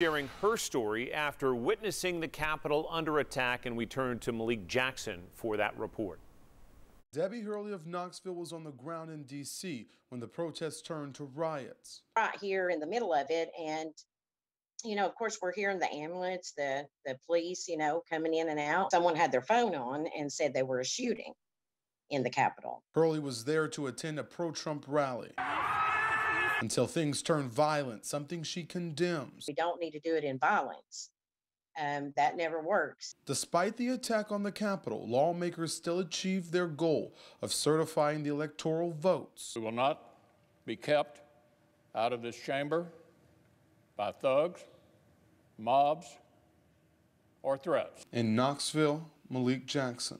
sharing her story after witnessing the Capitol under attack, and we turn to Malik Jackson for that report. Debbie Hurley of Knoxville was on the ground in D.C. when the protests turned to riots. Right here in the middle of it, and you know, of course, we're hearing the ambulance, the the police, you know, coming in and out. Someone had their phone on and said they were a shooting in the Capitol. Hurley was there to attend a pro-Trump rally until things turn violent, something she condemns. We don't need to do it in violence. Um, that never works. Despite the attack on the Capitol, lawmakers still achieved their goal of certifying the electoral votes. We will not be kept out of this chamber by thugs, mobs, or threats. In Knoxville, Malik Jackson.